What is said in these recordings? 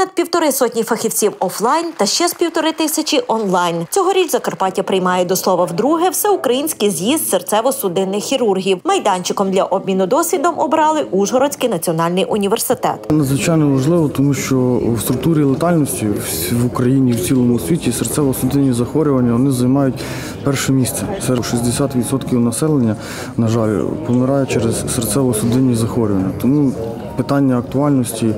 Понад півтори сотні фахівців офлайн та ще з півтори тисячі онлайн. Цьогоріч Закарпаття приймає до слова вдруге всеукраїнський з'їзд серцево-судинних хірургів. Майданчиком для обміну досвідом обрали Ужгородський національний університет. Надзвичайно важливо, тому що в структурі летальності в Україні, в цілому світі серцево-судинні захворювання вони займають перше місце. Це 60% населення, на жаль, помирає через серцево-судинні захворювання. Тому питання актуальності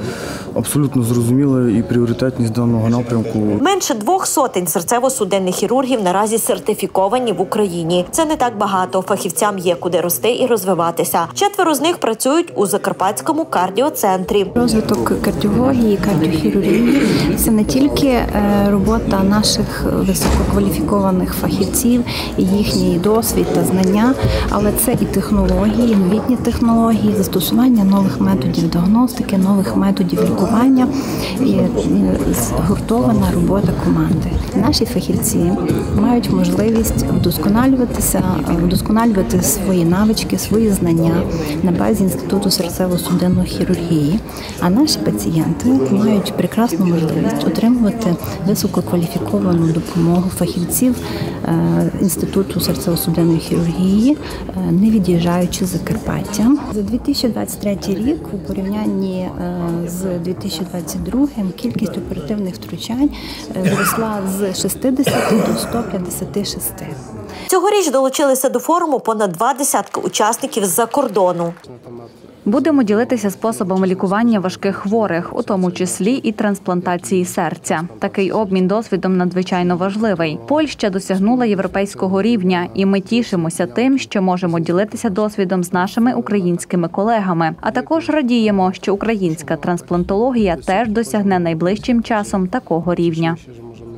абсолютно зрозуміле і пріоритетність даного напрямку. Менше двох сотень серцево-судинних хірургів наразі сертифіковані в Україні. Це не так багато. Фахівцям є куди рости і розвиватися. Четверо з них працюють у Закарпатському кардіоцентрі. Розвиток кардіології, кардіохірургії це не тільки е, робота наших висококваліфікованих фахівців, і їхній досвід та знання, але це і технології, новітні технології, застосування нових методів діагностики, нових методів лікування і згуртована робота команди. Наші фахівці мають можливість вдосконалюватися, вдосконалювати свої навички, свої знання на базі інституту серцево-судинної хірургії. А наші пацієнти мають прекрасну можливість отримувати висококваліфіковану допомогу фахівців е, інституту серцево-судинної хірургії, е, не від'їжджаючи з Закарпаття. За 2023 рік порівнянні е, з 2022 кількість оперативних втручань е, зросла з 60 до 156. Цьогоріч долучилися до форуму понад два десятки учасників з-за кордону. Будемо ділитися способами лікування важких хворих, у тому числі і трансплантації серця. Такий обмін досвідом надзвичайно важливий. Польща досягнула європейського рівня, і ми тішимося тим, що можемо ділитися досвідом з нашими українськими колегами. А також радіємо, що українська трансплантологія теж досягне найближчим часом такого рівня.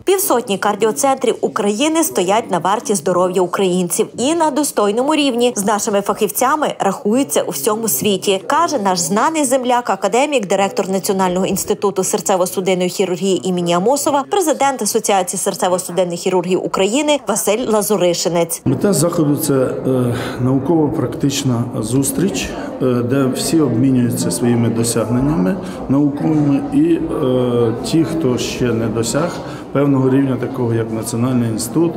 Півсотні кардіоцентрів України стоять на варті здоров'я українців і на достойному рівні з нашими фахівцями рахуються у всьому світі, каже наш знаний земляк, академік, директор Національного інституту серцево-судинної хірургії імені Амосова, президент Асоціації серцево-судинних хірургів України Василь Лазуришинець. Мета заходу це е, науково-практична зустріч, е, де всі обмінюються своїми досягненнями науковими, і е, ті, хто ще не досяг певного рівня, такого як Національний інститут,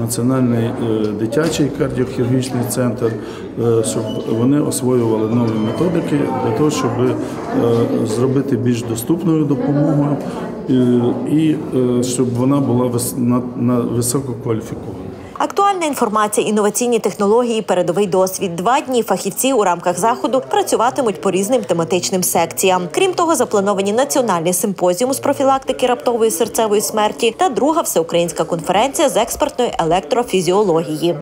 Національний е, дитячий кардіохірургічний центр, е, щоб вони освоювали нові методики для того, щоб е, зробити більш доступною допомогою і щоб вона була на- на висококваліфікована. Актуальна інформація, інноваційні технології, передовий досвід. Два дні фахівці у рамках заходу працюватимуть по різним тематичним секціям. Крім того, заплановані національний симпозіум з профілактики раптової серцевої смерті та друга всеукраїнська конференція з експертної електрофізіології.